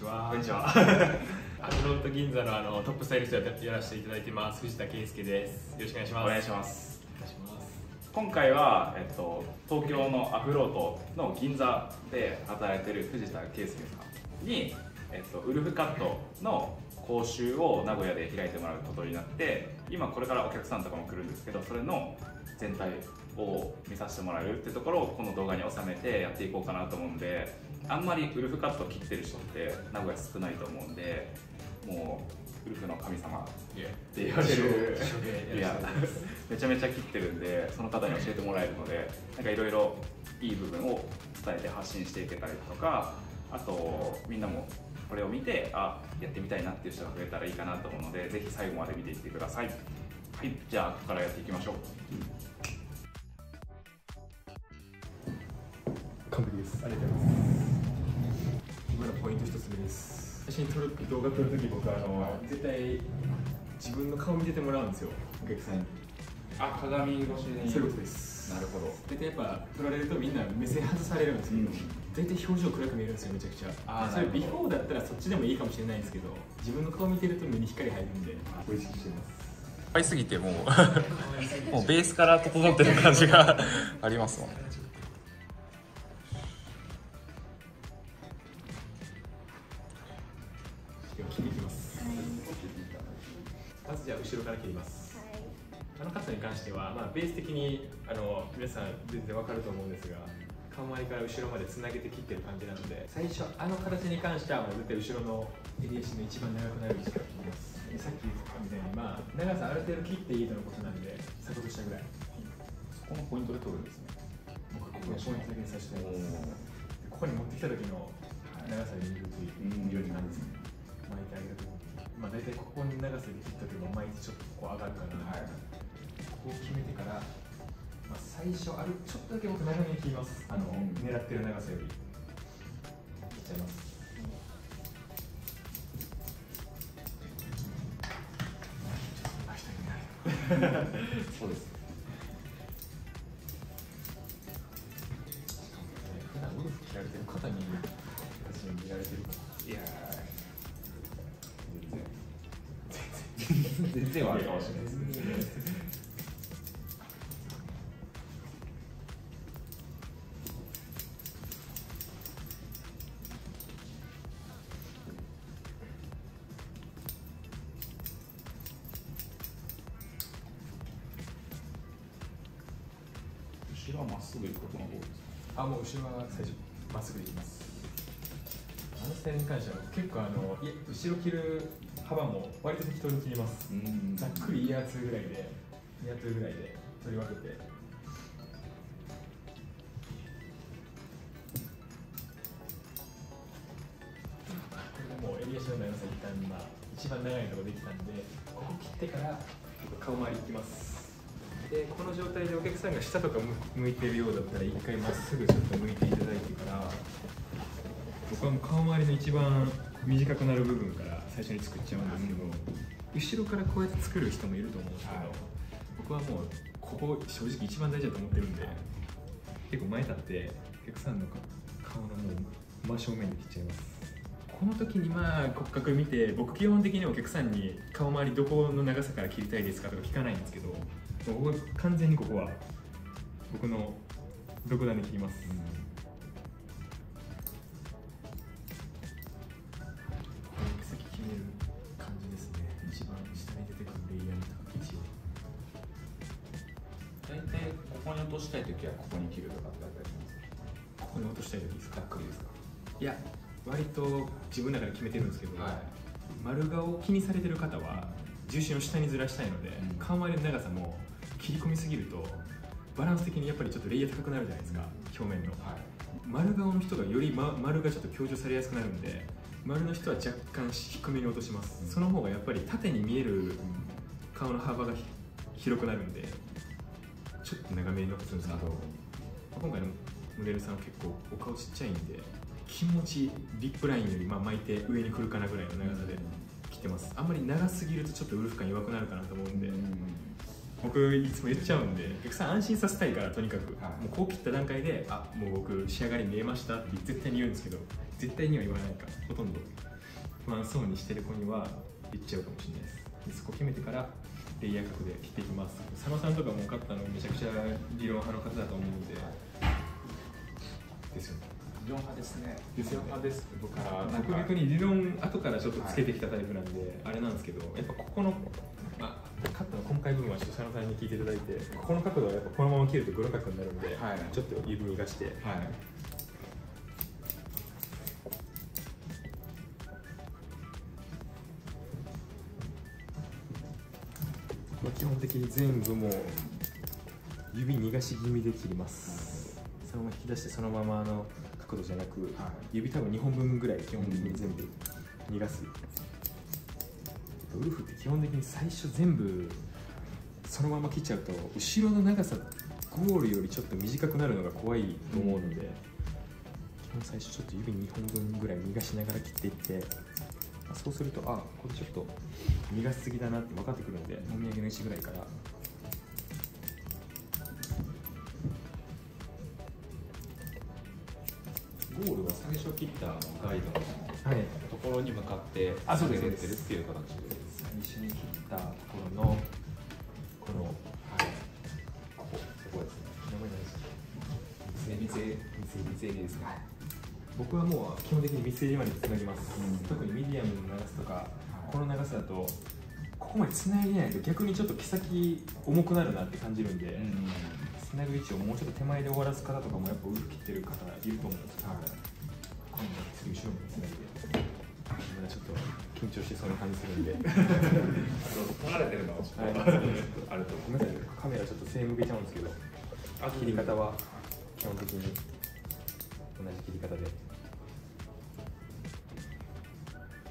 ちは。こんにちは。アフロート銀座のあのトップスタイリストややらせていただいてます藤田圭介です。よろしくお願いします。お願いします。お願いします。今回は、えっと、東京のアフロートの銀座で働いてる藤田圭介さんに、えっと、ウルフカットの講習を名古屋で開いてもらうことになって今これからお客さんとかも来るんですけどそれの全体を見させてもらえるってところをこの動画に収めてやっていこうかなと思うんであんまりウルフカット切ってる人って名古屋少ないと思うんでもうウルフの神様って言われるいや。めちゃめちゃ切ってるんでその方に教えてもらえるのでなんかいろいろいい部分を伝えて発信していけたりとかあとみんなもこれを見てあやってみたいなっていう人が増えたらいいかなと思うのでぜひ最後まで見ていってくださいはいじゃあここからやっていきましょう完璧です。ありがとうございます。今のポイント一つ目です。写真撮る動画撮るとき僕あの絶対自分の顔見ててもらうんですよ。お客さんに。あ鏡越しにそういうことです。なるほど大体やっぱ撮られるとみんな目線外されるんですけど、うん大体表情暗く見えるんですよめちゃくちゃあーそれビフォーだったらそっちでもいいかもしれないんですけど自分の顔見てると目に光入るんで意識してますいすぎてもう もうベースから整ってる感じがありますもんでまずじゃあ後ろから切ります。あのカットに関しては、まあ、ベース的にあの皆さん全然わかると思うんですが顔周りから後ろまでつなげて切ってる感じなので最初あの形に関してはもう絶対後ろの襟足の一番長くなる位置から切ります。でさっき言ったみたいに、まあ、長さある程度切っていいとのことなんで鎖骨下ぐらい。そこのポイントで撮るんですね。僕はここのポイントだけにさせてもらいます。でここに持ってきた時の長さで見るといいように感じですね。巻いてあげるとまあ大体ここに長さで切っとけば巻いてちょっとここ上がるかな、はい。ここを決めてから、まあ、最初あるちょっとだけ僕長めに切ります。あの、うん。狙ってる長さより。切っちゃいます。そうです後ろはまっすぐ行くことが多いですか？あもう後ろは最初まっすぐでいきます。あのスタイルに関しては結構あのいや後ろ切る幅も割と適当に切ります。うんざっくりイヤー2ぐらいでイヤー2ぐらいで取り分けて。これでもう襟足の長さ一旦今一番長いところできたんでここ切ってから顔周りいきますでこの状態でお客さんが下とか向向いてるようだったら一回まっすぐちょっと向いていただいてから僕はもう顔周りの一番短くなる部分から最初に作っちゃうんですけど、後ろからこうやって作る人もいると思うんですけど、はい。僕はもうここ正直一番大事だと思ってるんで結構前立ってお客さんの顔のもう真正面に切っちゃいます。この時にまあ骨格見て僕基本的にお客さんに顔周りどこの長さから切りたいですかとか聞かないんですけどもう完全にここは僕の独断で切ります、この先決める感じですね。一番下に出てくるレイヤーの位置を大体ここに落としたい時はここに切るとかってあったりします？ここに落としたい時ですか？ざっくりですか？いや割と自分の中で決めてるんですけど、はい。丸顔を気にされてる方は重心を下にずらしたいので、うん。顔周りの長さも切り込みすぎるとバランス的にやっぱりちょっとレイヤー高くなるじゃないですか。表面の。はい。丸顔の人がより、ま、丸がちょっと強調されやすくなるんで丸の人は若干低めに落とします、うん。その方がやっぱり縦に見える顔の幅がひ広くなるんでちょっと長めに残すんですけど今回のモデルさんは結構お顔ちっちゃいんで気持ちリップラインよりまあ巻いて上に来るかなぐらいの長さで切ってます。あんまり長すぎるとちょっとウルフ感弱くなるかなと思うんで、僕いつも言っちゃうんでお客さん安心させたいからとにかく、はい。もうこう切った段階であもう僕仕上がり見えましたって絶対に言うんですけど絶対には言わないか。ほとんど。不安そうにしてる子には言っちゃうかもしれないです。でそこ決めてからレイヤー角で切っていきます。佐野さんとかも勝ったのめちゃくちゃ理論派の方だと思うんで。ですよね。理論派ですね。ですよね。理論派です。僕からなん僕か逆に理論後からちょっとつけてきたタイプなんで、あれなんですけどやっぱここの、まあ、カットの細かい部分はちょっと佐野さんに聞いていただいてここの角度はやっぱこのまま切るとグロ角になるんで、はい。ちょっと指逃がして。はい。まあ基本的に全部もう指逃がし気味で切ります、そのまま引き出してそのままの角度じゃなく、はい。指多分2本分ぐらい基本的に全部逃がす、ウルフって基本的に最初全部そのまま切っちゃうと後ろの長さゴールよりちょっと短くなるのが怖いと思うので、基本最初ちょっと指2本分ぐらい逃がしながら切っていってまあそうするとあこれちょっと逃がしすぎだなって分かってくるんでもみあげの位置ぐらいから。ゴールは最初切ったガイドのはい。ところに向かって進めてるっていう形で最初に切ったところのこのはい。ここそこですね。名前ないです三つ三つ襟ですね。僕はもう基本的に三つ襟までつなぎます、うん。特にミディアムの長さとか、この長さだとここまでつないでないと逆にちょっと毛先重くなるなって感じるんで、つなぐ位置をもうちょっと手前で終わらす方とかもやっぱウルフ切ってる方いると思うん。ですよ、今度は次後ろにつないでちょっと緊張してそうな感じするんで。離れてるのはちょはい、っとあるとごめんなさいカメラちょっと背向けちゃうんですけど切り方は基本的に同じ切り方で。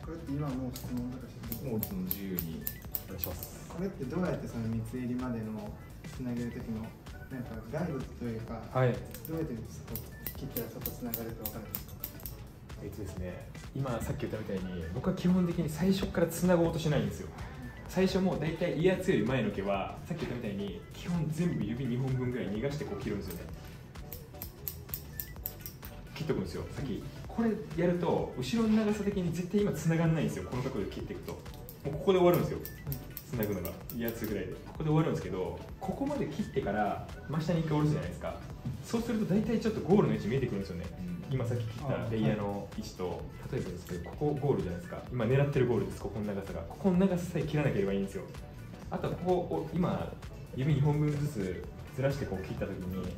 これって今もう質問とかしてもうその自由にお願いします。これってどうやってその三つ襟までのつなげる時のなんかガイドというか、はい。どうやってそこ切ったらそこつながるかわかるんですか？えっとですね今さっき言ったみたいに僕は基本的に最初からつなごうとしないんですよ。最初もう大体威圧より前の毛はさっき言ったみたいに基本全部指2本分ぐらい逃がしてこう切るんですよね。切っとくんですよ。さっきこれやると後ろの長さ的に絶対今繋がんないんですよ。この角度で切っていくと。もうここで終わるんですよ。繋ぐのが。威圧ぐらいで。ここで終わるんですけどここまで切ってから真下に一回下ろすじゃないですか。そうすると大体ちょっとゴールの位置見えてくるんですよね、今さっき切ったレイヤーの位置と例えばですけどここゴールじゃないですか。今狙ってるゴールです。ここの長さが。ここの長ささえ切らなければいいんですよ。あとはここを今指2本分ずつずらしてこう切った時に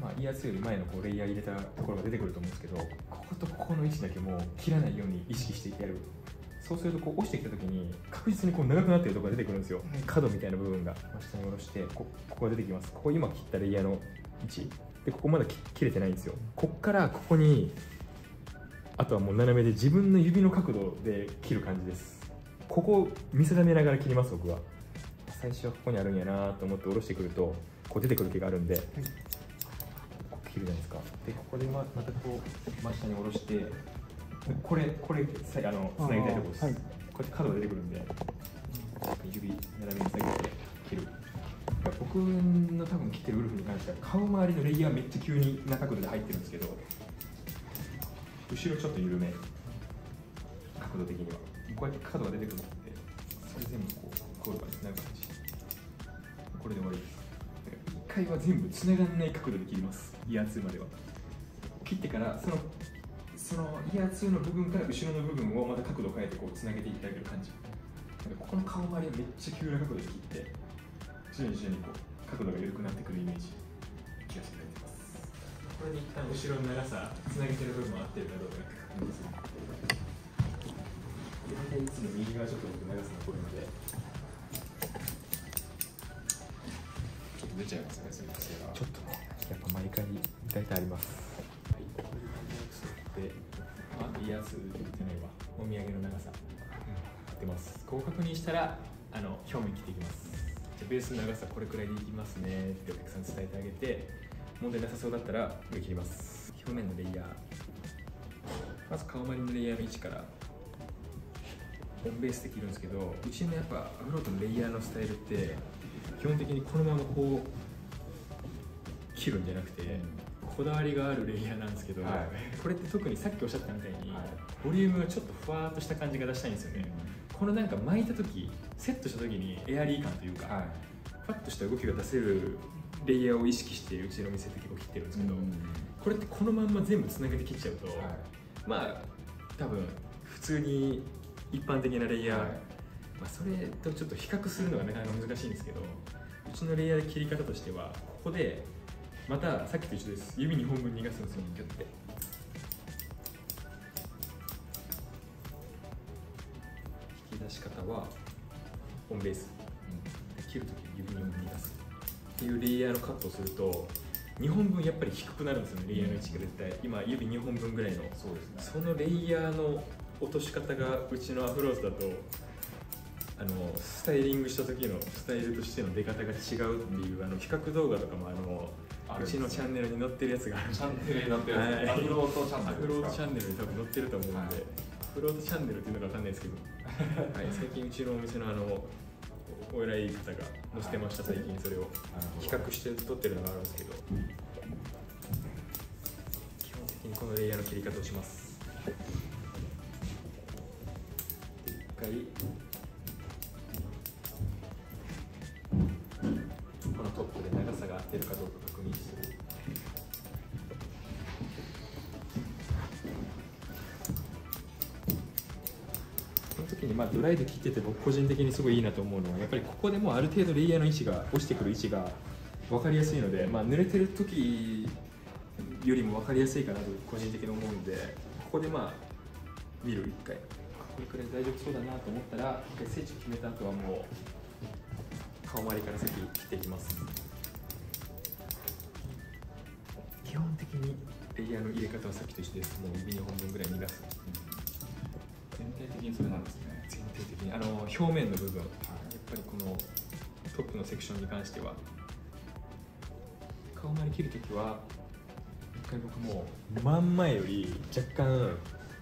まあ威圧より前のこうレイヤー入れたところが出てくると思うんですけどこことここの位置だけもう切らないように意識してやる。そうするとこう押してきた時に確実にこう長くなってるところが出てくるんですよ、角みたいな部分が。下に下ろしてこここが出てきます。ここ今切ったレイヤーの位置。でここまだ切切れてないんですよ。こっからここにあとはもう斜めで自分の指の角度で切る感じです。ここを見定めながら切ります僕は。最初はここにあるんやなと思って下ろしてくるとこう出てくる毛があるんで、こう切るじゃないですか。でここでままたこう真下に下ろしてでこれこれさあのつなぎたいところです、はい。こうやって角が出てくるんで指斜めに下げて僕の多分切ってるウルフに関しては顔周りのレイヤーめっちゃ急にな角度で入ってるんですけど後ろちょっと緩め。角度的には。こうやって角が出てくるのでそれ全部こうゴールまでつなぐ感じこれで終わりです。だから一回は全部つながんない角度で切ります。威圧までは。切ってからそのその威圧の部分から後ろの部分をまた角度を変えてこうつなげていってあげる感じ。ここの顔周りをめっちゃ急な角度で切って徐々に徐々にこう角度が緩くなってくるイメージ気がしてくれてます。これで一旦後ろの長さつなげてる部分合ってるかどうか確認す。るで大体いつも右側ちょっと僕長さ残るので。ちょっと出ちゃいますねそういう癖がちょっとねやっぱ毎回大体あります。はい。これであ威圧じゃないわお土産の長さ。合ってます。こう確認したらあの表面切っていきますじゃベースの長さこれくらいでいきますねってお客さんに伝えてあげて問題なさそうだったら上切ります。表面のレイヤー。まず顔周りのレイヤーの位置から。オンベースで切るんですけどうちのやっぱアフロートのレイヤーのスタイルって基本的にこのままこう切るんじゃなくてここだわりがあるレイヤーなんですけど、はい。これって特にさっきおっしゃったみたいに、はい。ボリュームがちょっとふわーっとした感じが出したいんですよね、このなんか巻いた時セットした時にエアリー感というか、はい。ふわっとした動きが出せるレイヤーを意識してうちの店って結構切ってるんですけど、これってこのまんま全部つなげて切っちゃうと、まあ多分普通に一般的なレイヤー、はい。まあ、それとちょっと比較するのがなかなか難しいんですけどうちのレイヤーの切り方としてはここでまたさっきと一緒です。指2本分逃がすんですよギュッて。引き出し方はオンベース。で切るとき指2本分逃がす。っていうレイヤーのカットをすると2本分やっぱり低くなるんですよね。レイヤーの位置が絶対。今指2本分ぐらいの。そうですそのレイヤーの落とし方がうちのアプローチだとあのスタイリングした時のスタイルとしての出方が違うっていうあの比較動画とかもあのあうちのチャンネルに載ってるやつがあるチャンネルに載ってるやつ。はい。アフロートチャンネル。アフロートチャンンネルに多分載ってると思うんで、はいアフロートチャンネルっていうのかわかんないですけど、はい、最近うちのお店のあのおお偉い方が載せてました最近それを。比較して撮ってるのがあるんですけど。基本的にこのレイヤーの切り方をします。で一回。このトップで長さが合ってるかどうか確認するこの時にまあドライで切ってて僕個人的にすごいいいなと思うのはやっぱりここでもある程度レイヤーの位置が落ちてくる位置が分かりやすいので、まあ、濡れてる時よりも分かりやすいかなと個人的に思うんでここでまあ見る一回。これくらい大丈夫そうだなと思ったら一回聖地決めた後はもう顔周りから先切っていきます。にレイヤーの入れ方はさっきと一緒ですもう指2本分ぐらい逃がす全体的にそれなんですね全体的にあの表面の部分、やっぱりこのトップのセクションに関しては顔周り切るときは一回僕もう真ん前より若干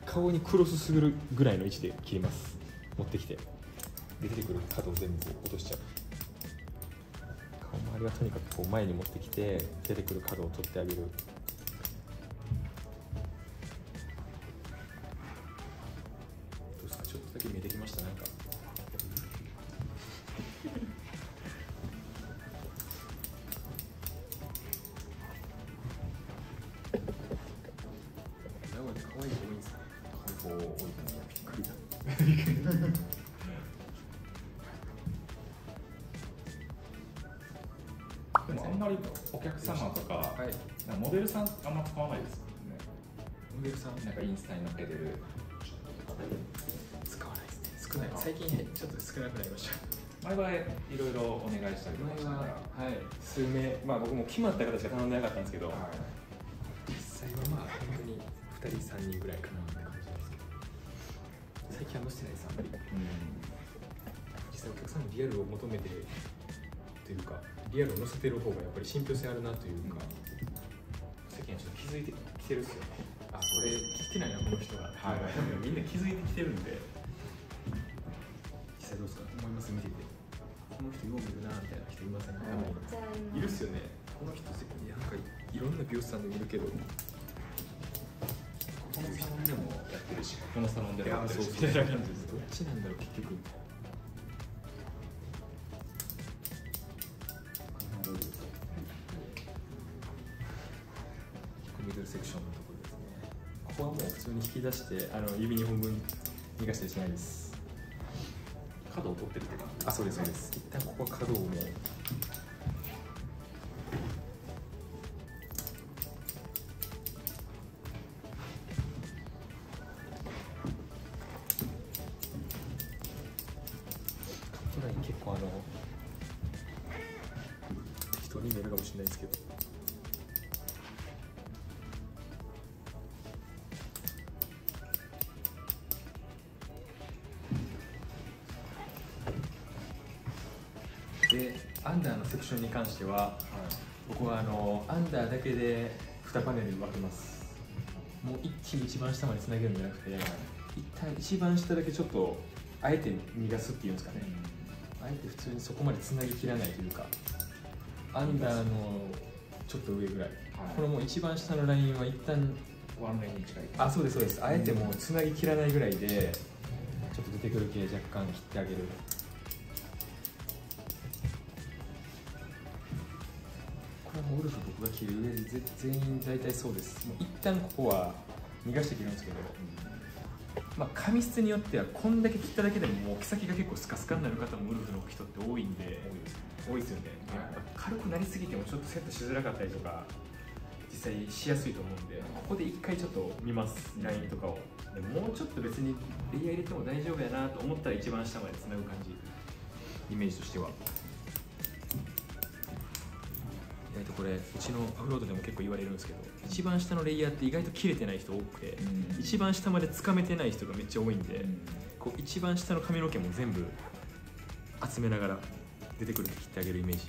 顔にクロスするぐらいの位置で切ります持ってきてで出てくる角を全部落としちゃう顔周りはとにかくこう前に持ってきて出てくる角を取ってあげる。お客様とかはい。モデルさんあんま使わないですよね。モデルさん。なんかインスタに載っけてる。使わないですね。少ない。最近ちょっと少なくなりました。前々いろいろお願いしたりとかしたら。はい。数名。まあ僕も決まった形しか頼んでなかったんですけど、はい。実際はまあ本当に2人3人ぐらいかなって感じですけど。最近は載せてないですあんまり。実際お客さんにリアルを求めてというかリアルを載せてる方がやっぱり信憑性あるなというか、世間はちょっと気づいてきてるっすよね。あこれ切ってないなこの人が、はい。みんな気づいてきてるんで。実際どうですか？思います見てて。この人よう見るなみたいな人いませんか、めっちゃいるっすよね。この人なんかいろんな美容師さんでもいるけど。このサロンでも。やってるしこのサロンでもやってるし。みたいな感じです。どっちなんだろう結局に引き出してあの指2本分逃がしたりしないです。角を取ってるって感じ？あそうですそうです。一旦ここは角をもう。カットライン結構あの適当に見えるかもしれないですけどでアンダーのセクションに関しては僕はあのアンダーだけで2パネルに分けます。もう一気に一番下までつなげるんじゃなくて一旦一番下だけちょっとあえて逃がすっていうんですかね。あえて普通にそこまでつなぎきらないというかアンダーのちょっと上ぐらい。はこのもう一番下のラインは一旦ワンラインに近いあそうですそうです。あえてもうつなぎ切らないぐらいでちょっと出てくる系若干切ってあげるこれはもうウルフ僕が切る上でぜ全員大体そうです。もう一旦ここは逃がして切るんですけど、まあ、髪質によってはこんだけ切っただけでももう毛先が結構スカスカになる方もウルフの人って多いんで多いですよね、やっぱ軽くなりすぎてもちょっとセットしづらかったりとか実際しやすいと思うんでここで一回ちょっと見ますラインとかを。でもうちょっと別にレイヤー入れても大丈夫やなと思ったら一番下までつなぐ感じ。イメージとしては意外とこれうちのアフロードでも結構言われるんですけど一番下のレイヤーって意外と切れてない人多くて一番下までつかめてない人がめっちゃ多いんでこう一番下の髪の毛も全部集めながら出てくると切ってあげるイメージ。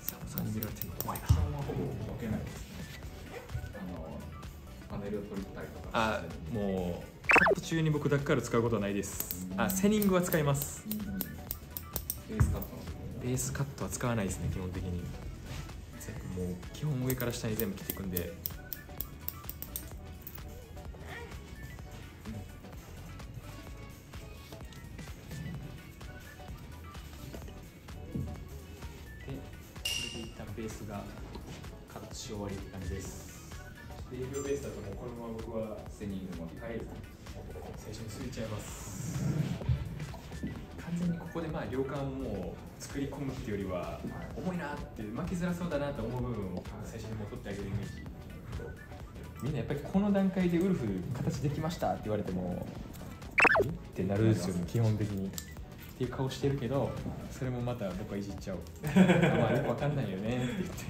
さあさんに見られてるの怖いな。ほぼ分けないですね。あのパネルを取ったりとか。あもうカット中に僕ダッカール使うことはないです。あセニングは使いますベースカットは使わないですね基本的に。もう基本上から下に全部切っていくんで。量感をもう作り込むってい。うよりは重い。なって巻きづらそうだなと思う部分を最初にもう取ってあげるイメージみんなやっぱりこの段階でウルフ形できましたって言われてもえってなるんですよね基本的にってい。う顔してるけどそれもまた僕はい。じっちゃうあまあよくわかんない。よねって言って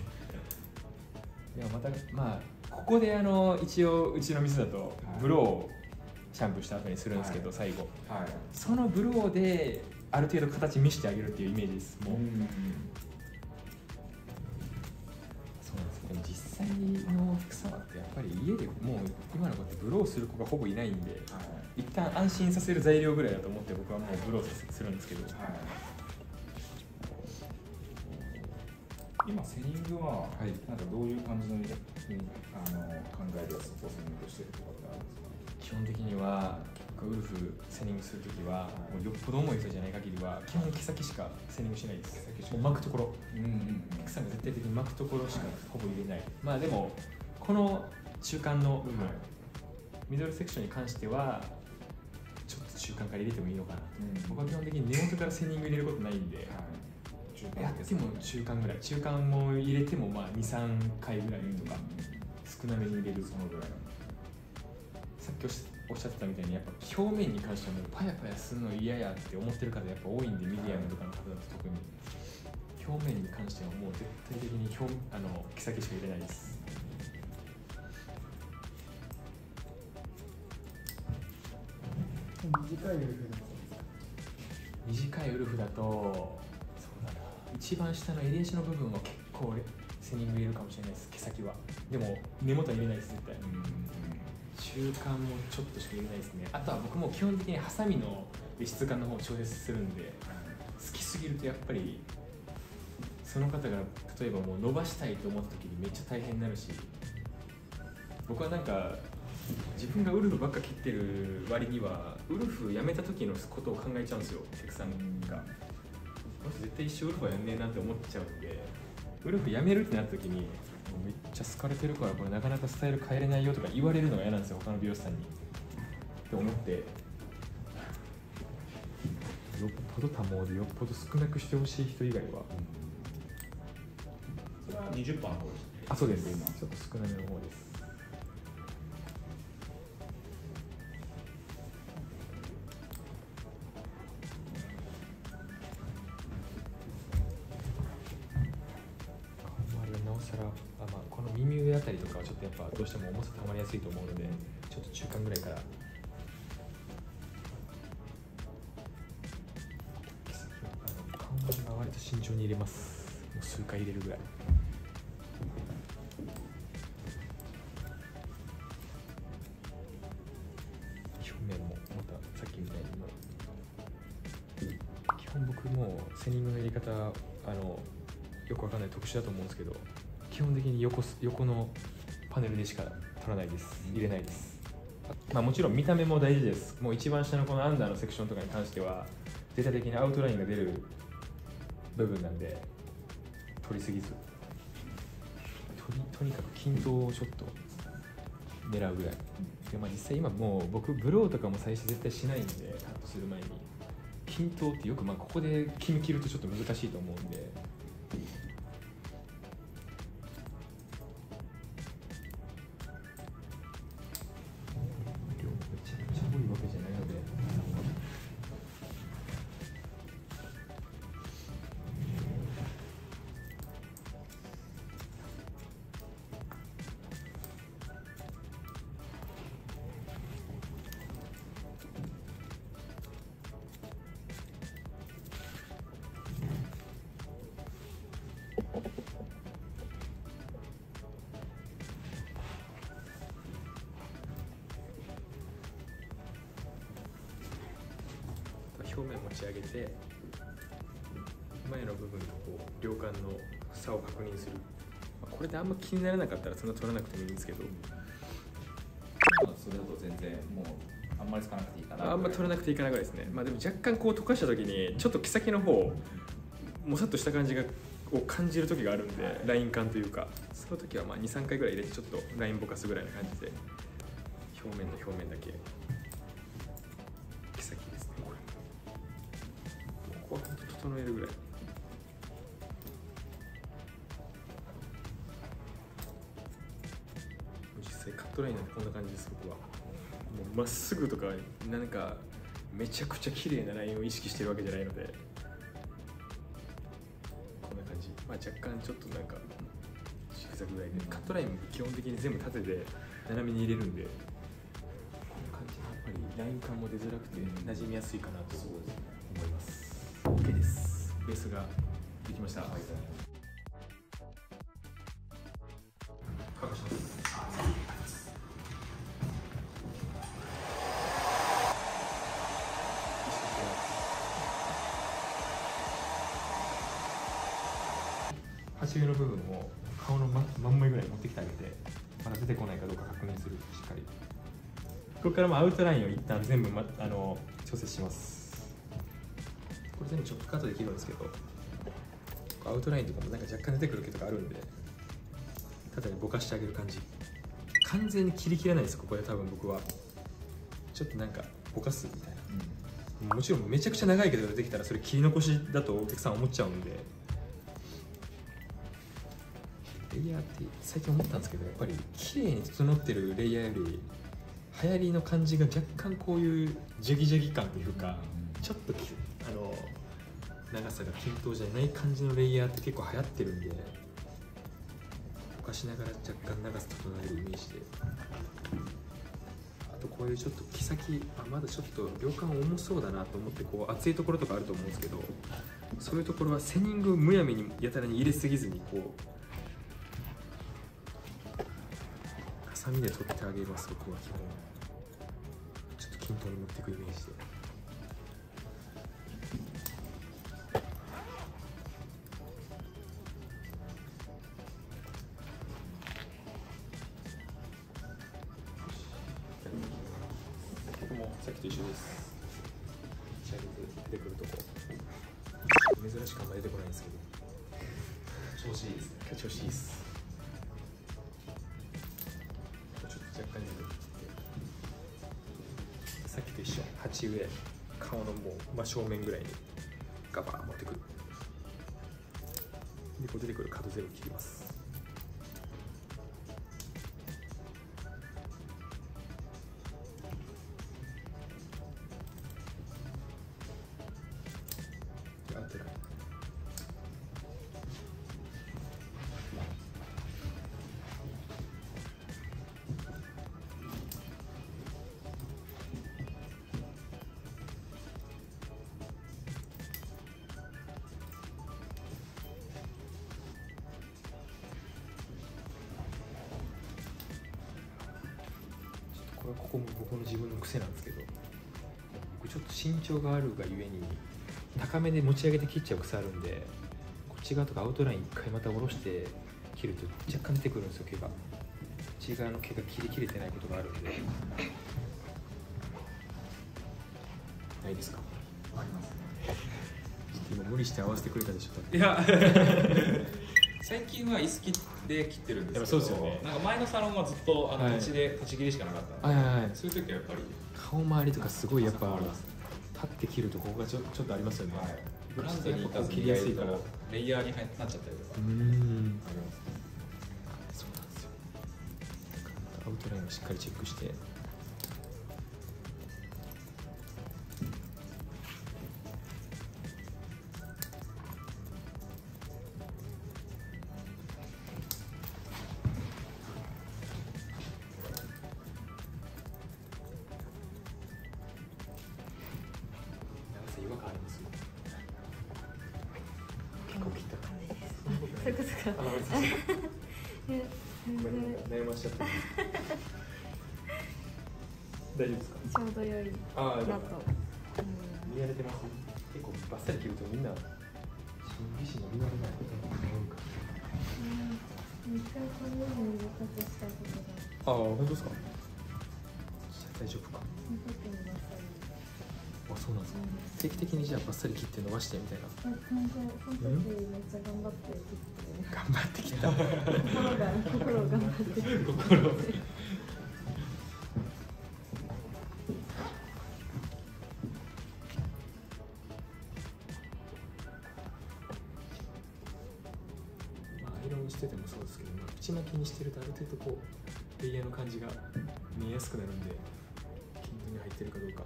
でもまたまあここであの一応うちの店だとブローをシャンプーした後にするんですけど、最後はい。そのブローである程度形見せてあげるっていうイメージです。もう、そうなんです。でも実際のお客様ってやっぱり家でもう今の子ってブローする子がほぼいないんで一旦安心させる材料ぐらいだと思って僕はもうブローするんですけど。今セニングは、はい。なんかどういう感じのにあの考えでそこをセニングしてるとかってあるんですか？基本的には僕ウルフセニングするときはもうよっぽど重い人じゃない限りは基本毛先しかセニングしないです。もう巻くところ。うんうんお客さんが絶対的に巻くところしかほぼ入れない、まあでもこの中間の部分、ミドルセクションに関してはちょっと中間から入れてもいいのかなと、うん。僕は基本的に根元からセニング入れることないんで、中間やっても中間ぐらい。中間も入れてもまあ23回ぐらいとか少なめに入れる。そのぐらい。さっきおっしおっしゃってたみたいにやっぱ表面に関してはもうパヤパヤするの嫌やって思ってる方やっぱ多いんでミディアムとかの方だと特に表面に関してはもう絶対的に表あの毛先しか入れないです。短いウルフでも短いウルフだとそうだな。一番下の襟足の部分は結構セニング入れるかもしれないです毛先は。でも根元は入れないです絶対中間もちょっとしか入れないですね。あとは僕も基本的にハサミの質感の方を調節するんで好きすぎるとやっぱりその方が例えばもう伸ばしたいと思った時にめっちゃ大変になるし僕はなんか自分がウルフばっか切ってる割にはウルフやめた時のことを考えちゃうんですよお客さんが。この人絶対一生ウルフはやんねえなって思っちゃうんでウルフやめるってなった時にめっちゃ好かれてるからこれなかなかスタイル変えれないよとか言われるのが嫌なんですよ他の美容師さんに。って思って。よっぽど多毛でよっぽど少なくしてほしい人以外は。それは20%の方ですあそうです。ちょっと少なめの方ですやっぱどうしても重さたまりやすいと思うのでちょっと中間ぐらいから。あの顔は割と慎重に入れます。もう数回入れるぐらい。表面もまたさっきみたいに。基本僕もセニングのやり方あのよくわかんない特殊だと思うんですけど基本的に横す横のパネルでしか取らないです。入れないです、まあ、もちろん見た目も大事です。もう一番下のこのアンダーのセクションとかに関しては絶対的にアウトラインが出る部分なんで取りすぎず。とにとにかく均等をちょっと狙うぐらい。で、まあ、実際今もう僕ブローとかも最初絶対しないんでカットする前に。均等ってよくまあここで決め切るとちょっと難しいと思うんで気にならなかったらそんな取らなくてもいいんですけど。まあそれだと全然もうあんまりつかなくていいかなあんま取らなくていいかなぐらいですね。まあでも若干こう溶かした時にちょっと毛先の方もさっとした感じがを感じる時があるんで、ライン感というか。その時はまあ23回ぐらい入れてちょっとラインぼかすぐらいな感じで表面の表面だけ。毛先ですね。これここは整えるぐらいトラインなんてこんな感じです僕は。もうまっすぐとかなんかめちゃくちゃ綺麗なラインを意識してるわけじゃないので。こんな感じ、まあ、若干ちょっとなんかジグザグぐらいでカットラインも基本的に全部縦で斜めに入れるんで。この感じ。がやっぱりライン感も出づらくて馴染みやすいかなと思います。OK です。ベースができました、ここからもアウトラインを一旦全部、ま、あの調節します。これ全部チョップカットできるんですけどアウトラインとかもなんか若干出てくる毛とかあるんでただにぼかしてあげる感じ。完全に切り切らないですここで多分僕は。ちょっとなんかぼかすみたいな。もちろんめちゃくちゃ長い毛とかできたらそれ切り残しだとお客さん思っちゃうんで。レイヤーって最近思ったんですけどやっぱり綺麗に整ってるレイヤーより流行りの感じが若干こういうジャギジャギ感というか、ちょっときあの長さが均等じゃない感じのレイヤーって結構流行ってるんでぼかしながら若干長さ整えるイメージで。あとこういうちょっと毛先あまだちょっと両感重そうだなと思ってこう厚いところとかあると思うんですけどそういうところはセニングをむやみにやたらに入れすぎずにこうハサミで取ってあげます僕は基本ちょっと均等に持っていくイメージでこここも僕の自分の癖なんですけど僕ちょっと身長があるがゆえに高めで持ち上げて切っちゃう癖あるんでこ内側とかアウトライン一回また下ろして切ると若干出てくるんですよ毛が。内側の毛が切り切れてないことがあるんで。ないですか？あります今無理して合わせてくれたでしょいや。最近は椅子切で切ってるんですけどそうですよね。なんか前のサロンはずっとあのはい。立ちで立ち切りしかなかったんで、はいはいはい。そういう時はやっぱり顔周りとかすごいやっぱ立って切るとここがちょちょっとありますよね、ブランドに行切りやすいから。レイヤーになっちゃったりとか。うーん。あります。そうなんですよ。アウトラインをしっかりチェックして長さ違和感あります結構切ったそういうことか悩ましちゃった大丈夫ですかちょうど良いああなと見られてます結構バッサリ切るとみんな新技師の見られないことが多いかうん一回このようにカットしたことがああ本当ですか？大丈夫か？そうなんですか。定期的にじゃあバッサリ切って伸ばしてみたいな。あ本当めっちゃ頑張って切って。頑張って切った。心が心を頑張って心まあアイロンしててもそうですけど、まあ、内巻きにしてるとある程度こうレイヤーの感じが見えやすくなるんで均等に入ってるかどうか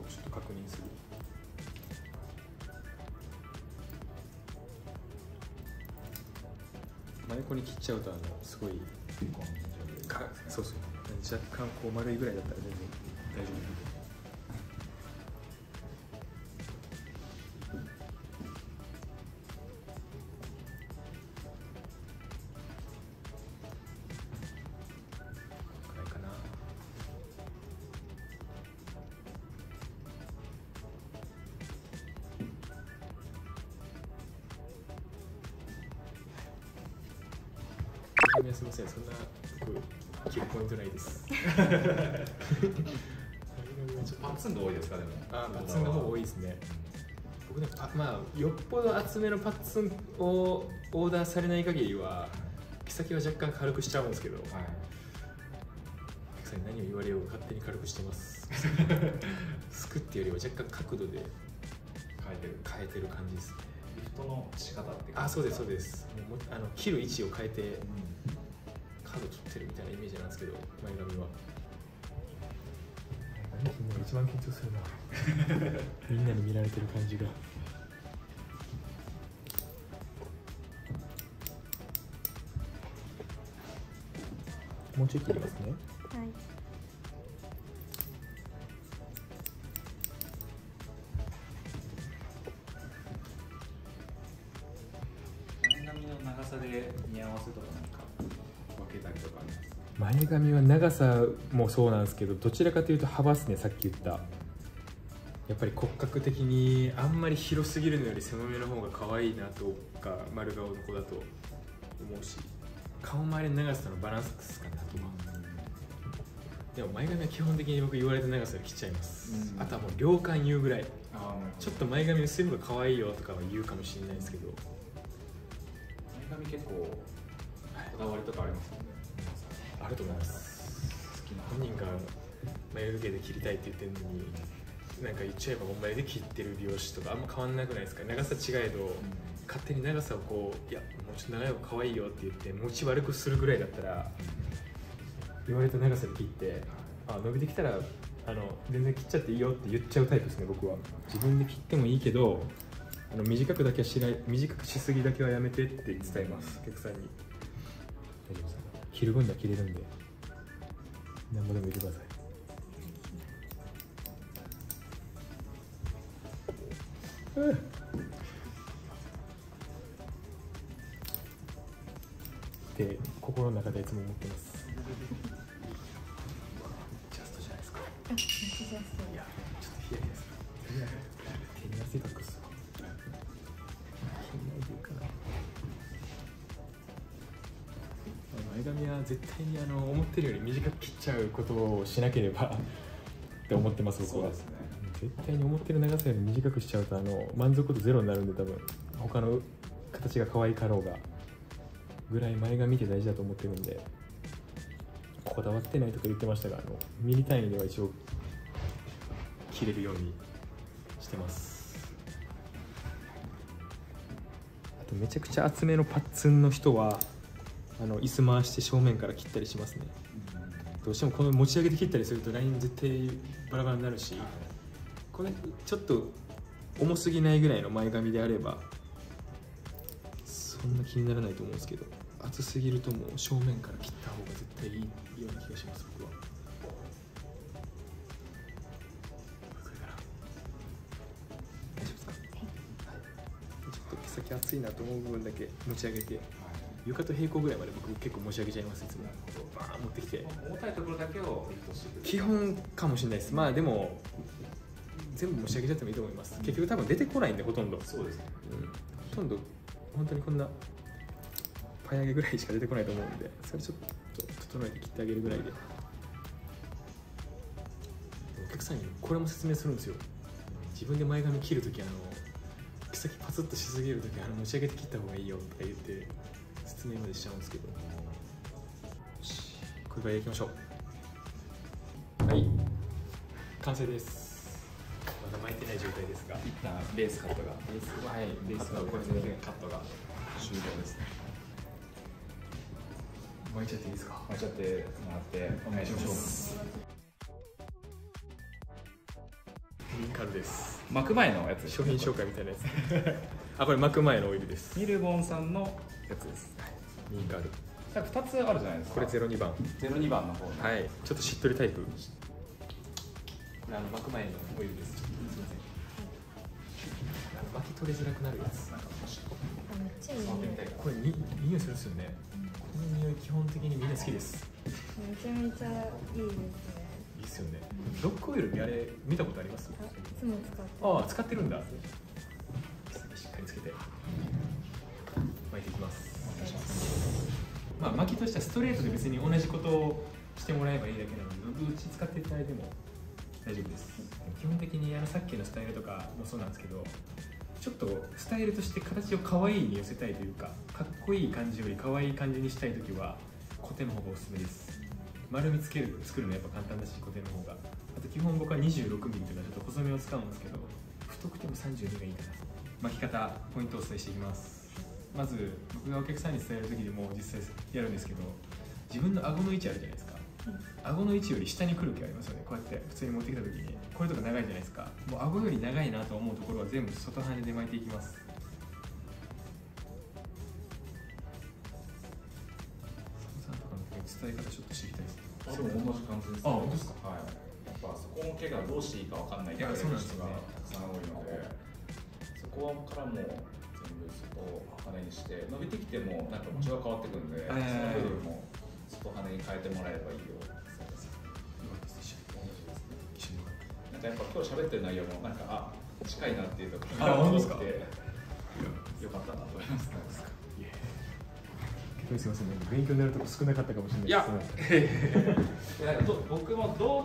をちょっと確認する。真横に切っちゃうとあのすごいかそうそう。若干こう丸いぐらいだったら全然大丈夫すみません、そんな僕切るポイントないです。パッツンが多いですかでもあパッツンの方が多いですね。僕ね、パまあ、よっぽど厚めのパッツンをオーダーされない限りは、毛先は若干軽くしちゃうんですけど、はいお客さんに何を言われようが勝手に軽くしてます。すくってよりは若干角度で変えてる変えてる感じですね。リフトの仕方ってあ、そうです、そうすです。もうもあの切る位置を変えてうん角取ってるみたいなイメージなんですけど前髪は。一番緊張するな。みんなに見られてる感じが。もうちょい切りますね。はい長さもそうなんですけどどちらかというと幅ですねさっき言った。やっぱり骨格的にあんまり広すぎるのより狭めの方が可愛いなとか丸顔の子だと思うし顔周りの長さのバランスかなとかでも前髪は基本的に僕言われた長さで切っちゃいます、うん。あとはもう両感言うぐらい。あちょっと前髪薄い方が可愛いよとかは言うかもしれないですけど。前髪結構こだわりとかありますよね。あると思います本人が眉毛で切りたいって言ってるのになんか言っちゃえば本眉で切ってる美容師とかあんま変わんなくないですか？長さ違えど勝手に長さをこういやもうちょっと長い方が可愛いよって言って持ち悪くするぐらいだったら言われた長さで切ってあ伸びてきたらあの全然切っちゃっていいよって言っちゃうタイプですね僕は。自分で切ってもいいけどあの短くだけはしない短くしすぎだけはやめてって伝えますお客さんに。大丈夫ですか？切る分には切れるんで。何ぼでも言ってください。うん。って心の中でいつも思ってます。あ持ちやすいいやちょっとヒヤヒヤする。手に汗かくっす前髪は絶対にあの思ってるより短く切っちゃうことをしなければ って思ってます僕は。そうですね。絶対に思ってる長さより短くしちゃうとあの満足度ゼロになるんで多分。他の形が可愛かろうがぐらい前髪って大事だと思ってるんでこだわってないとか言ってましたがあのミリ単位では一応切れるようにしてます。あとめちゃくちゃ厚めのパッツンの人はあの椅子回して正面から切ったりしますね。どうしてもこの持ち上げて切ったりするとライン絶対バラバラになるしこれちょっと重すぎないぐらいの前髪であればそんな気にならないと思うんですけど厚すぎるともう正面から切った方が絶対いいような気がします僕は。先厚いなと思う部分だけ持ち上げて床と平行ぐらいまで僕結構持ち上げちゃいますいつも。バーン持ってきて。重たいところだけを基本かもしれないです。まあでも全部持ち上げちゃってもいいと思います。結局多分出てこないんでほとんど。そうですね。うん、ほとんど本当にこんなパイ上げぐらいしか出てこないと思うんで。それちょっと整えて切ってあげるぐらいで。お客さんにこれも説明するんですよ。自分で前髪切るときあの毛先パツッとしすぎるときあの持ち上げて切った方がいいよとか言って説明までしちゃうんですけど。よしこれぐらいでいきましょう。はい。完成です。まだ巻いてない状態ですが一旦ベースカットが。ベースはい。ベースカットはこれでカットが。終了ですね。巻いちゃっていいですか？巻いちゃってもらってお願いします。ミンカルです。巻く前のやつ商品紹介みたいなやつ。あこれ巻く前のオイルです。ミルボンさんのやつです。ミンカル2つあるじゃないですか。これ02番。02番の方の。はい。ちょっとしっとりタイプ？これあの巻く前のオイルです。ちょっとすいません。巻き取りづらくなるやつ。なんかこれに匂いするんですよね。この匂い基本的にみんな好きです。めちゃめちゃいいですね。いいっすよね。ロックオイルあれ見たことあります？あいつも使ってああ使ってるんだ。しっかりつけて巻いていきますお願いします。まあ巻きとしてはストレートで別に同じことをしてもらえばいいだけなのでどっち使っていただいても大丈夫です。基本的にあのさっきのスタイルとかもそうなんですけどちょっとスタイルとして形を可愛いに寄せたいというかかっこいい感じより可愛い感じにしたい時はコテの方がおすすめです。丸みつける作るのやっぱ簡単だしコテの方が。あと基本僕は 26mm とかちょっと細めを使うんですけど太くても32がいいかな。巻き方ポイントをお伝えしていきます。まず僕がお客さんに伝える時でも実際やるんですけど自分の顎の位置あるじゃないですか。顎の位置より下に来る気ありますよね。こうやって普通に持ってきた時に。これとか長いじゃないですか。もう顎より長いなと思うところは全部外羽で巻いていきます。さんとかの伝え方ちょっと知りたいです。あでも同じ感じですあ本当ですか？はい。やっぱそこの毛がどうしていいかわかんないいやそうなんですよね。人がたくさん多いのでそこからも全部外羽にして伸びてきてもなんか持ちが変わってくるんで、その部分も外羽に変えてもらえればいいよ。なんかやっぱ今日喋ってる内容もなんかあ近いなっていうところあ本当ですか？てよかったなと思います。すみませんね。勉強になるとこ少なかったかもしれないいや。すいません。なんかど僕もどう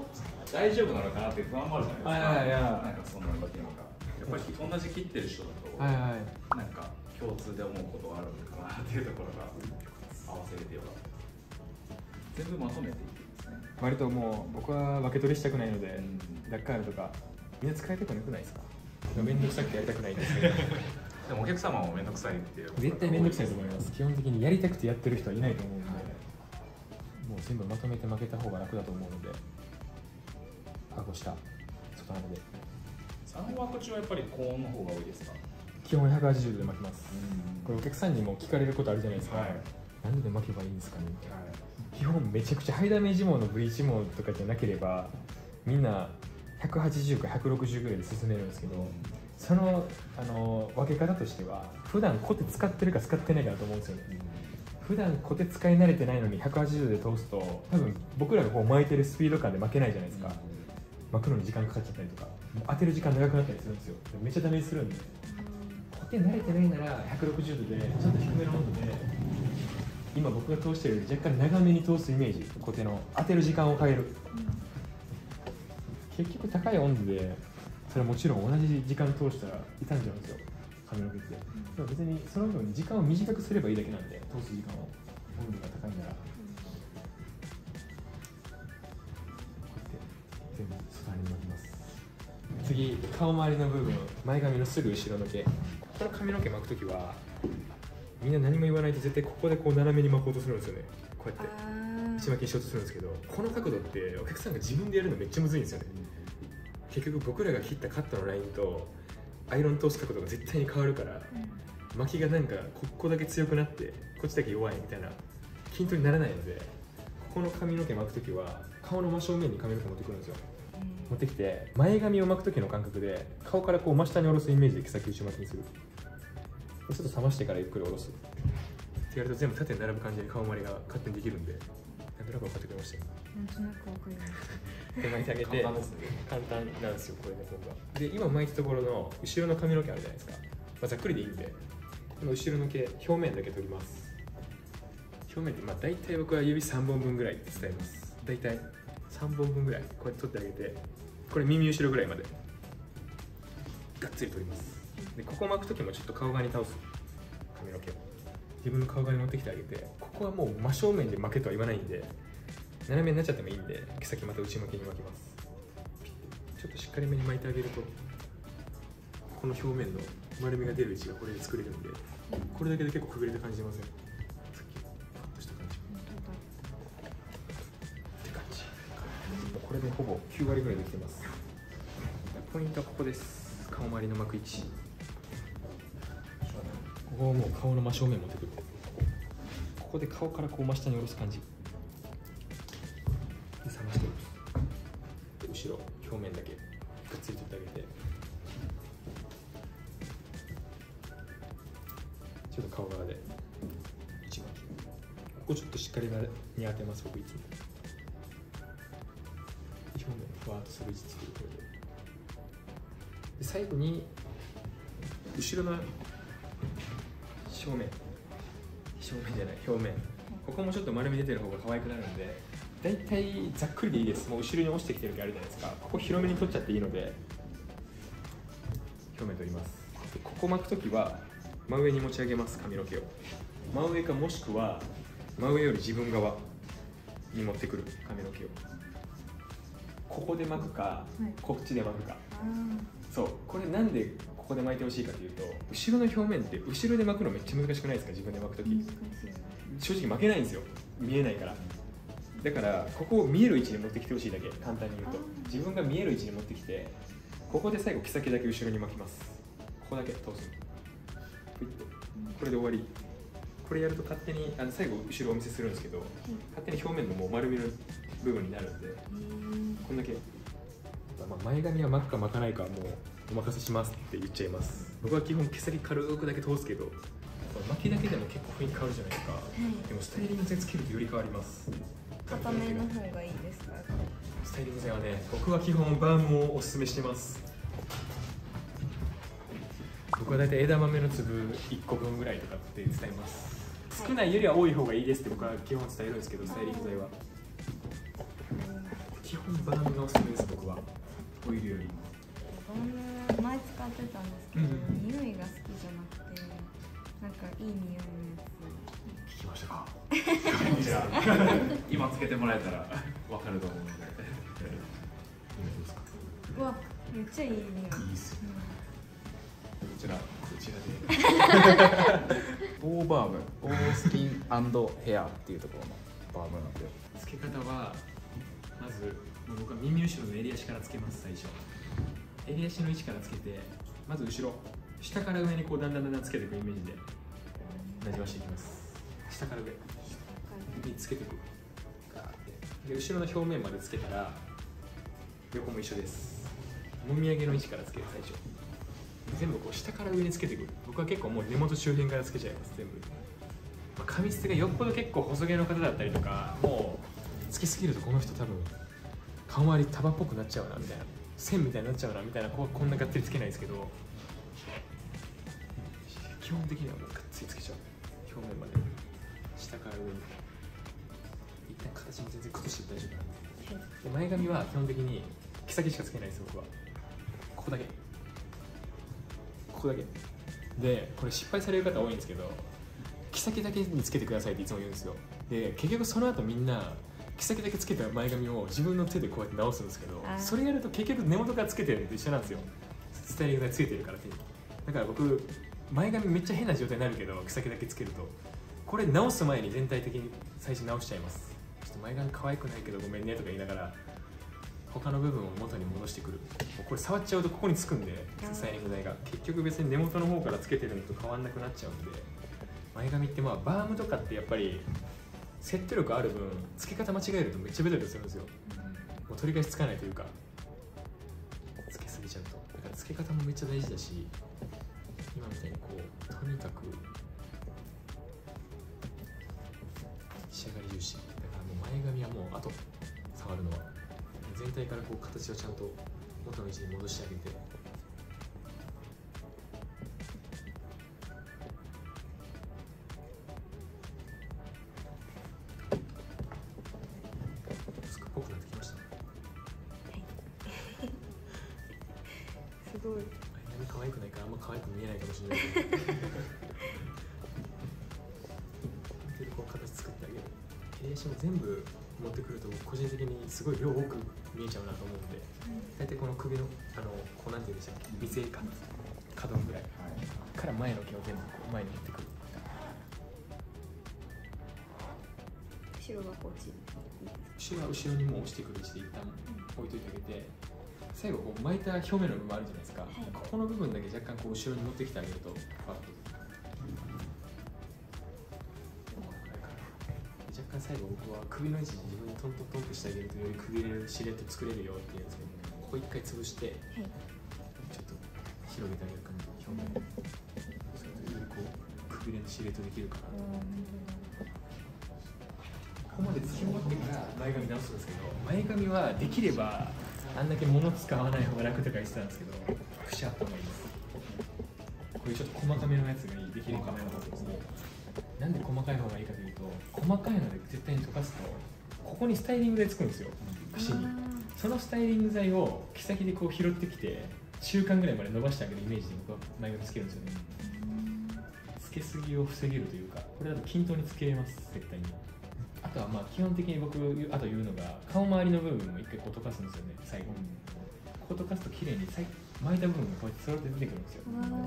大丈夫なのかなって不安もあるじゃないですか。はいはいはい。なんかそんなにっていうのが。やっぱり同じ切ってる人だと、はいはい。なんか共通で思うことがあるのかなっていうところが合わせれてよかった。全部まとめていくですね。割ともう僕は分け取りしたくないので、うんダッカールとかみんな使いたくなくないですか面倒くさくてやりたくないんですけどでもお客様も面倒くさいっていう。絶対面倒くさいと思います基本的にやりたくてやってる人はいないと思うんで、もう全部まとめて負けた方が楽だと思うので顎下外鼻で三枠中はやっぱり高温の方が多いですか。基本180度で巻きます。これお客さんにも聞かれることあるじゃないですか、はい。何度で巻けばいいんですかね。みたい。な基本めちゃくちゃハイダメージ毛のブリーチ毛とかじゃなければみんな180か160ぐらいで進めるんですけどそのあの分け方としては普段コテ使ってるか使ってないかだと思うんですよね。普段コテ使い慣れてないのに180度で通すと多分僕らがこう巻いてるスピード感で負けないじゃないですか。巻くのに時間かかっちゃったりとか当てる時間長くなったりするんですよ。でめっちゃダメージするんで固定慣れてないなら160度でちょっと低めの温度で。今僕が通してるより若干長めに通すイメージ固定の当てる時間を変える。結局高い温度でそれはもちろん同じ時間通したら傷んじゃうんですよ髪の毛って、でも別にその分時間を短くすればいいだけなんで通す時間を。温度が高いなら、こうやって全部袖に巻きます。次顔周りの部分前髪のすぐ後ろの毛ここの髪の毛巻くときはみんな何も言わないと絶対ここでこう斜めに巻こうとするんですよね。こうやってあ内巻きにしようとするんですけどこの角度ってお客さんが自分でやるのめっちゃむずいんですよね。結局僕らが切ったカットのラインとアイロン通す角度が絶対に変わるから巻きがなんかここだけ強くなってこっちだけ弱いみたいな均等にならないのでここの髪の毛巻く時は顔の真正面に髪の毛持ってくるんですよ持ってきて前髪を巻く時の感覚で顔からこう真下に下ろすイメージで毛先内巻きにする。でちょっと冷ましてからゆっくり下ろす。ってやると全部縦に並ぶ感じで顔周りが勝手にできるんでなんとなく分かってくれましたよ。なんとなくわかります手巻いてあげて。簡単ですね。簡単なんですよこれね僕はで今巻いたところの後ろの髪の毛あるじゃないですか、まあ、ざっくりでいいんでこの後ろの毛表面だけ取ります。表面ってまあ大体僕は指3本分ぐらいって伝えます。大体3本分ぐらいこうやって取ってあげてこれ耳後ろぐらいまでがっつり取ります。でここ巻く時もちょっと顔側に倒す。髪の毛を。自分の顔側に持ってきてあげてここはもう真正面で負けとは言わないんで斜めになっちゃってもいいんで毛先また内巻きに巻きます。ちょっとしっかりめに巻いてあげるとこの表面の丸みが出る位置がこれで作れるんでこれだけで結構くぐれて感じしません？さこれでほぼ9割ぐらいできてます。ポイントはここです。顔周りの巻く位置。ここをもう顔の真正面持ってくる。ここで顔からこう真下に下ろす感じ。で冷まして後ろ表面だけがっつり取ってあげて。ちょっと顔側で。内巻きここちょっとしっかりめに当てます僕いつもふわっとする位置作るこれで。で最後に後ろの正面。正面じゃない表面。ここもちょっと丸み出てる方が可愛くなるんで大体ざっくりでいいです。もう後ろに落ちてきてる時あるじゃないですか。ここ広めに取っちゃっていいので表面取ります。でここ巻く時は真上に持ち上げます髪の毛を。真上かもしくは真上より自分側に持ってくる髪の毛を。ここで巻くか、い。こっちで巻くか。あそう。これなんでここで巻いてほしいかというと後ろの表面って後ろで巻くのめっちゃ難しくないですか？自分で巻く時、正直負けないんですよ。見えないから。だからここを見える位置に持ってきてほしいだけ。簡単に言うと。自分が見える位置に持ってきてここで最後毛先だけ後ろに巻きます。ここだけ通す。これで終わりこれやると勝手にあの最後後ろお見せするんですけど勝手に表面のもう丸みの部分になるんでこんだけ。まあ前髪は巻くか巻かないかはもうお任せしますって言っちゃいます。僕は基本毛先軽くだけ通すけど巻きだけでも結構雰囲気変わるじゃないですか。でもスタイリング剤つけるとより変わります。固めの方がいいですか？スタイリング剤はね僕は基本バームをおすすめしてます僕は大体枝豆の粒1個分ぐらいとかって伝えます。少ないよりは多い方がいいですって僕は基本伝えるんですけどスタイリング剤は。基本バームがおすすめです僕はオイルより。バーム前使ってたんですけど、匂いが好きじゃなくてなんかいい匂いのや聞きましたか？じゃあ今つけてもらえたらわかると思うので。うわめっちゃいい匂い。いいっすよこちらこちらで。オーバーム。オースキンヘアっていうところのバームなんでつけ方はまずもう僕は耳後ろの襟足からつけます最初。襟足の位置からつけてまず後ろ下から上にこうだんだんだんだんつけていくイメージでなじましていきます。下から上。につけていく。ガーって。で後ろの表面までつけたら横も一緒です。もみあげの位置からつける最初全部こう下から上につけていく僕は結構もう根元周辺からつけちゃいます全部、まあ、髪質がよっぽど結構細毛の方だったりとかもうつきすぎるとこの人多分顔周り束っぽくなっちゃうなみたいな。線みたいになっちゃうなみたいなこうこんながっつりつけないですけど。基本的にはもうがっつりつけちゃう。表面まで。下から上に。一旦形も全然崩して大丈夫なんで。で前髪は基本的に毛先しかつけないです僕は。ここだけここだけ。でこれ失敗される方多いんですけど毛先だけにつけてくださいっていつも言うんですよ。で結局その後みんな毛先だけつけた前髪を自分の手でこうやって直すんですけどそれやると結局根元からつけてるのと一緒なんですよ。スタイリングがついてるから手にだから僕前髪めっちゃ変な状態になるけど毛先だけつけると。これ直す前に全体的に最初直しちゃいます。ちょっと前髪可愛くないけどごめんねとか言いながら他の部分を元に戻してくる。これ触っちゃうとここにつくんでスタイリング剤が。結局別に根元の方からつけてるのと変わんなくなっちゃうんで。前髪ってまあバームとかってやっぱり説得力ある分つけ方間違えるとめっちゃベトベトするんですよ。もう取り返しつかないというか。つけすぎちゃうと。だからつけ方もめっちゃ大事だし今みたいにこうとにかく仕上がり重視。だからもう前髪はもうあと触るのは全体からこう形をちゃんと元の位置に戻してあげて。すごい量多く見えちゃうなと思うんで大体この首のあのこうなんていうんでしたっけ？尾勢か可動ぐらい。から前の毛を全部こう前に持ってくる後ろがこっち後ろは後ろにもう押してくる位置で一旦置いといてあげて最後こう巻いた表面の部分あるじゃないですか、い。ここの部分だけ若干こう後ろに持ってきてあげるとパッと最後僕は首の位置に自分にトントントンとしてあげるとよりくびれるシルエット作れるよっていうんですけどここ一回潰してはい。ちょっと広げてあげる感じ表面それとよりこうくびれのシルエットできるかなここまでつき終わってから前髪直すんですけど前髪はできればあんだけ物使わない方が楽とか言ってたんですけどくしゃった方がいいです。こういうちょっと細かめのやつがいい。できるかなと思ってなんで細かい方がいいかというと細かいので絶対に溶かすとここにスタイリング剤つくんですよ串に。そのスタイリング剤を毛先でこう拾ってきて中間ぐらいまで伸ばしてあげるイメージで僕は前髪つけるんですよね。つけすぎを防げるというかこれだと均等につけれます絶対に。あとはまあ基本的に僕あと言うのが顔周りの部分も一回こう溶かすんですよね最後。ここ溶かすと綺麗に最巻いた部分がこうやって揃って出てくるんですよ。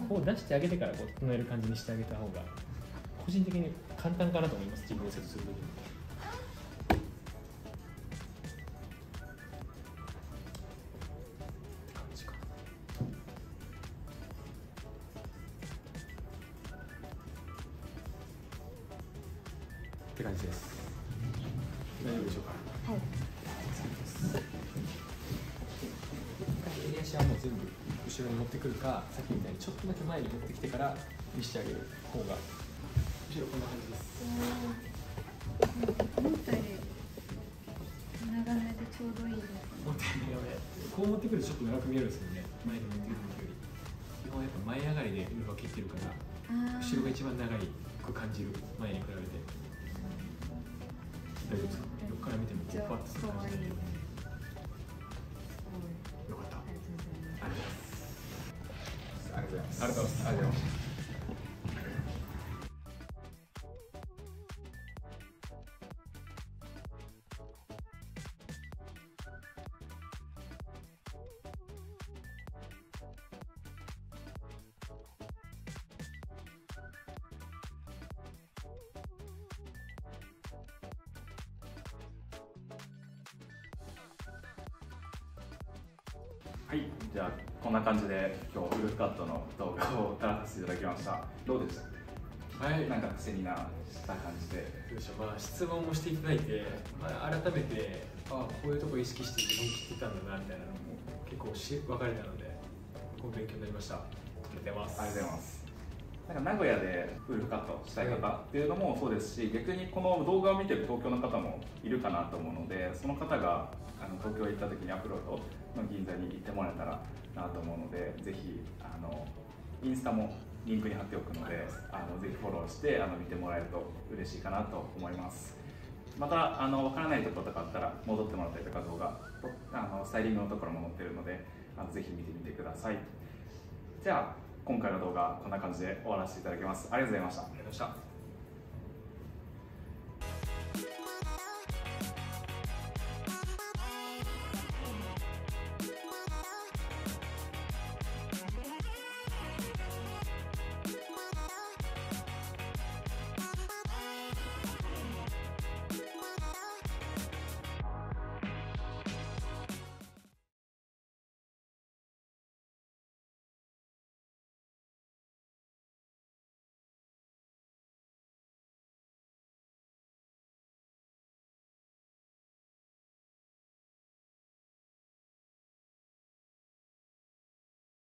こう出してあげてからこう整える感じにしてあげた方が個人的に簡単かなと思います自分をセットする時に。って感じです。大丈夫でしょうか？はい。襟足はもう全部後ろに持ってくるかさっきみたいにちょっとだけ前に持ってきてから見せてあげる方が後ろこんな感じです。思ったより長めでちょうどいいです持って長めこう持ってくるとちょっと長く見えるんですよね前に持ってくる時より基本やっぱ前上がりで布が切ってるからあ後ろが一番長いく感じる前に比べて。大丈夫ですか？横から見てもこうパッとする感じで。よかった。ありがとうございます。ありがとうございます。ありがとうございますはい、じゃあこんな感じで今日フルカットの動画を撮らさせていただきました。どうでした？はいなんか癖になした感じで。どうでしょうまあ質問もしていただいて、まあ、改めてああこういうとこ意識して自分切ってたんだなみたいなのも結構し分かれたので勉強になりましたありがとうございますありがとうございます。なんか名古屋でウルカットしたい方っていうのもそうですし逆にこの動画を見てる東京の方もいるかなと思うのでその方があの東京行った時にアプロートの銀座に行ってもらえたらなと思うのでぜひあのインスタもリンクに貼っておくのであのぜひフォローしてあの見てもらえると嬉しいかなと思います。またあの分からないところとかあったら戻ってもらったりとか動画あのスタイリングのところも載ってるのであのぜひ見てみてください。じゃあ今回の動画こんな感じで終わらせていただきます。ありがとうございました。ありがとうございました。